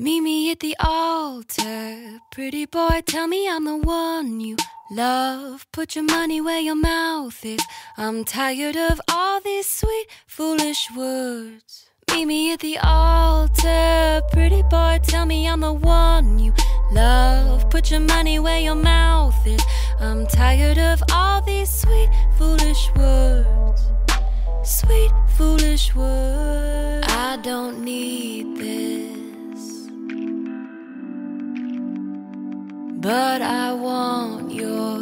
Meet me at the altar. Pretty boy, tell me I'm the one you love. Put your money where your mouth is. I'm tired of all these sweet, foolish words. Meet me at the altar. Pretty boy, tell me I'm the one you love. Put your money where your mouth is. I'm tired of all these sweet, foolish words. Sweet, foolish words. But I want your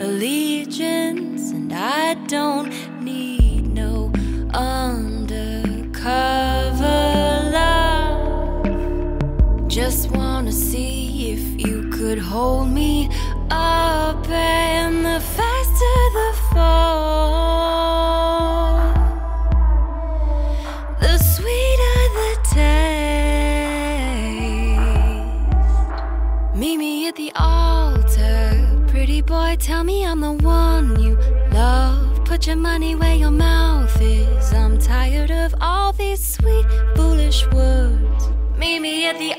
allegiance, and I don't need no undercover love. Just wanna see if you could hold me boy, tell me I'm the one you love. Put your money where your mouth is. I'm tired of all these sweet, foolish words. Meet me at the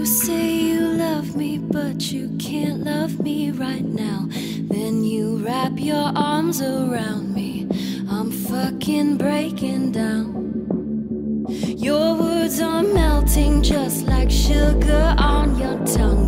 You say you love me, but you can't love me right now. Then you wrap your arms around me. I'm fucking breaking down. Your words are melting just like sugar on your tongue.